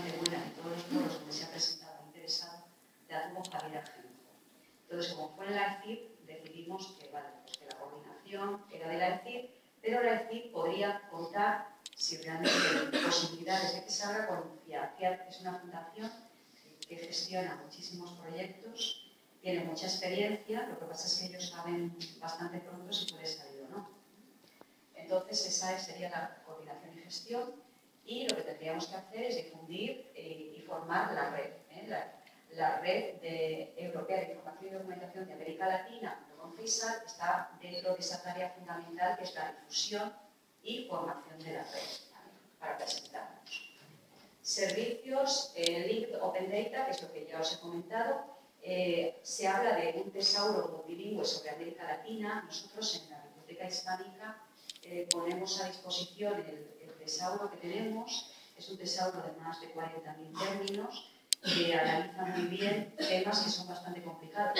especialmente buena en todos los foros donde se ha presentado interesado, la tuvo Javier Argento. Entonces, como fue en la ECIP, decidimos que, vale, pues que la coordinación era de la ECIP, pero la ECIP podría contar si realmente hay posibilidades de que se haga con FIAT. FIAT es una fundación que gestiona muchísimos proyectos, tiene mucha experiencia, lo que pasa es que ellos saben bastante pronto si puede salir o no. Entonces, esa sería la coordinación y gestión y lo que tendríamos que hacer es difundir eh, y formar la red. ¿eh? La, red de, europea de información y documentación de América Latina, con FISA, está dentro de esa tarea fundamental que es la difusión y formación de la red para presentarnos. Servicios, eh, Linked Open Data, que es lo que ya os he comentado, eh, se habla de un tesauro multilingüe sobre América Latina. Nosotros en la Biblioteca Hispánica eh, ponemos a disposición el, tesauro que tenemos. Es un tesauro de más de 40.000 términos que analiza muy bien temas que son bastante complicados.